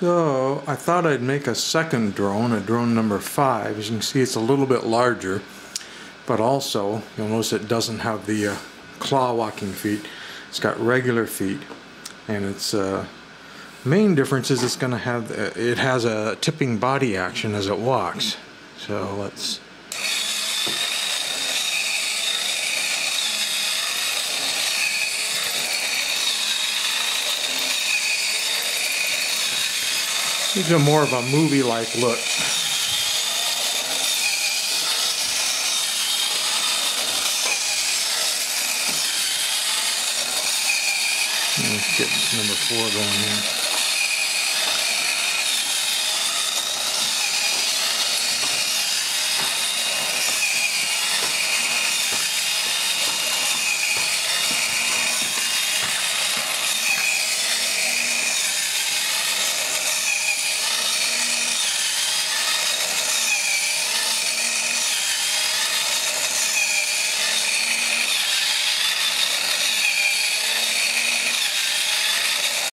So I thought I'd make a second drone, a drone number five. As you can see, it's a little bit larger, but also you'll notice it doesn't have the uh, claw walking feet. It's got regular feet, and its uh, main difference is it's going to have uh, it has a tipping body action as it walks. So let's. Gives you more of a movie-like look. Let's get number four going here.